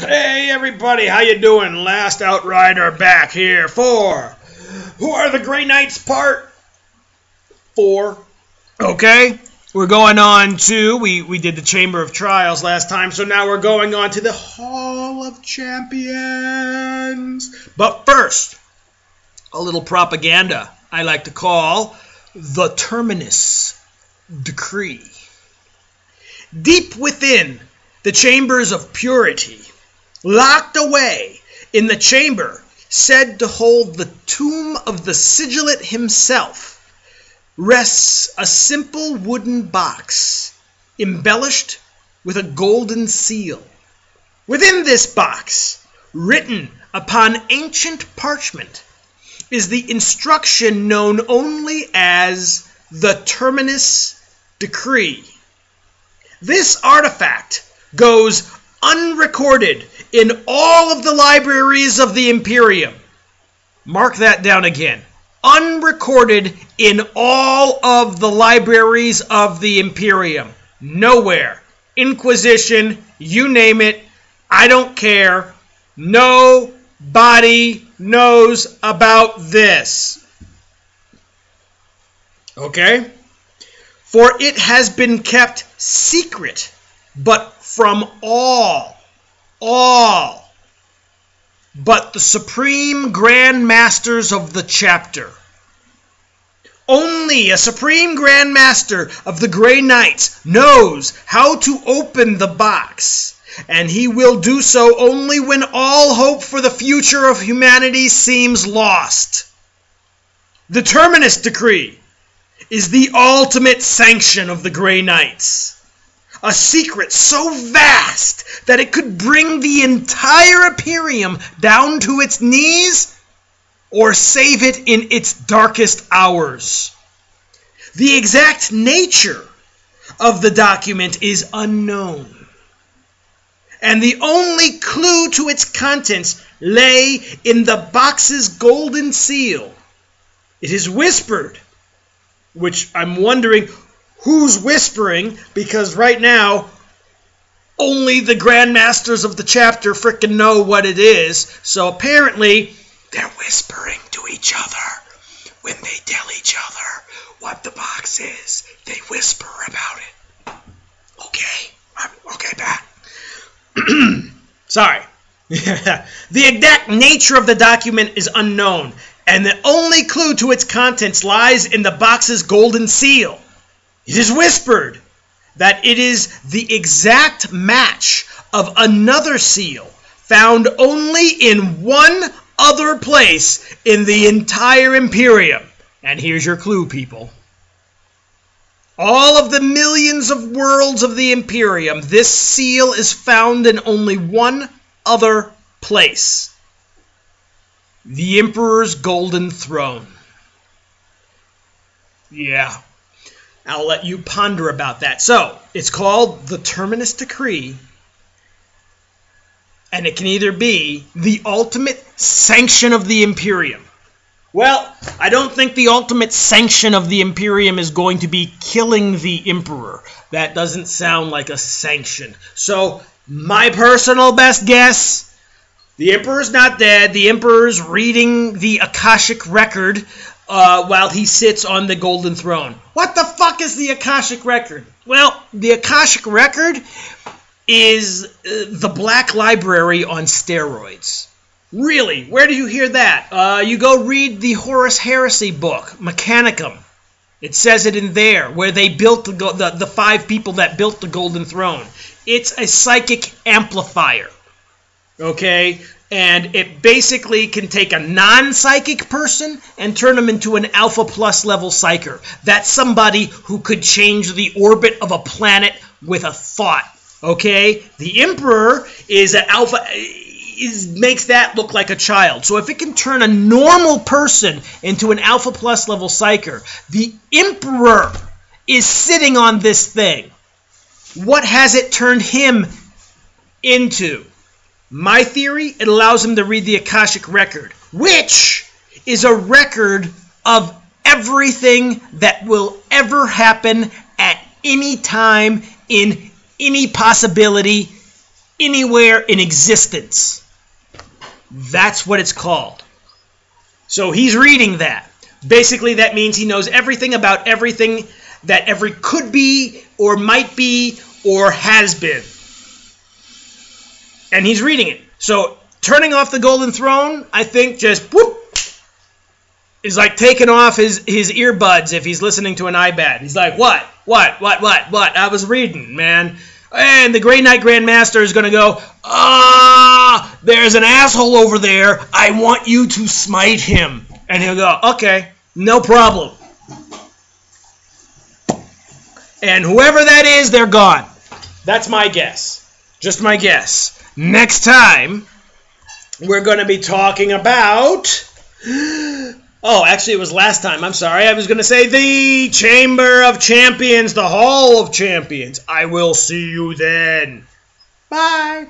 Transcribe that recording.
Hey everybody, how you doing? Last Outrider back here for Who Are the Grey Knights Part 4. Okay, we're going on to, we, we did the Chamber of Trials last time, so now we're going on to the Hall of Champions. But first, a little propaganda I like to call the Terminus Decree. Deep within the chambers of purity, locked away in the chamber said to hold the tomb of the Sigillite himself, rests a simple wooden box embellished with a golden seal. Within this box, written upon ancient parchment, is the instruction known only as the Terminus Decree. This artifact goes unrecorded in all of the libraries of the Imperium. Mark that down again. Unrecorded in all of the libraries of the Imperium. Nowhere. Inquisition, you name it. I don't care. Nobody knows about this. Okay? For it has been kept secret, but from all, all, but the supreme grand masters of the chapter. Only a supreme grand master of the Grey Knights knows how to open the box, and he will do so only when all hope for the future of humanity seems lost. The Terminus Decree is the ultimate sanction of the Grey Knights a secret so vast that it could bring the entire Imperium down to its knees or save it in its darkest hours. The exact nature of the document is unknown. And the only clue to its contents lay in the box's golden seal. It is whispered, which I'm wondering who's whispering because right now only the grandmasters of the chapter frickin' know what it is. So apparently they're whispering to each other when they tell each other what the box is. They whisper about it. Okay, I'm, okay, Pat. Sorry. the exact nature of the document is unknown, and the only clue to its contents lies in the box's golden seal. It is whispered that it is the exact match of another seal found only in one other place in the entire Imperium. And here's your clue, people. All of the millions of worlds of the Imperium, this seal is found in only one other place the Emperor's Golden Throne. Yeah, I'll let you ponder about that. So, it's called the Terminus Decree, and it can either be the ultimate sanction of the Imperium. Well, I don't think the ultimate sanction of the Imperium is going to be killing the Emperor. That doesn't sound like a sanction. So, my personal best guess the Emperor's not dead. The Emperor's reading the Akashic record uh, while he sits on the golden throne. What the fuck is the Akashic record? Well, the Akashic record is uh, the Black Library on steroids. Really? Where do you hear that? Uh, you go read the Horus Heresy book, Mechanicum. It says it in there, where they built the, the, the five people that built the Golden Throne. It's a psychic amplifier. Okay? And it basically can take a non-psychic person and turn them into an alpha plus level psyker. That's somebody who could change the orbit of a planet with a thought. Okay, the emperor is an alpha. Is, makes that look like a child. So if it can turn a normal person into an alpha plus level psyker, the emperor is sitting on this thing. What has it turned him into? My theory, it allows him to read the Akashic record, which is a record of everything that will ever happen at any time in any possibility anywhere in existence. That's what it's called. So he's reading that. Basically, that means he knows everything about everything that ever could be, or might be, or has been. And he's reading it. So turning off the golden throne, I think just whoop, is like taking off his, his earbuds if he's listening to an iPad. He's like, what? What? What? What? What? I was reading, man. And the Grey Knight Grandmaster is going to go, ah, there's an asshole over there. I want you to smite him. And he'll go, okay, no problem. And whoever that is, they're gone. That's my guess. Just my guess. Next time, we're going to be talking about. Oh, actually, it was last time. I'm sorry. I was going to say the Chamber of Champions, the Hall of Champions. I will see you then. Bye.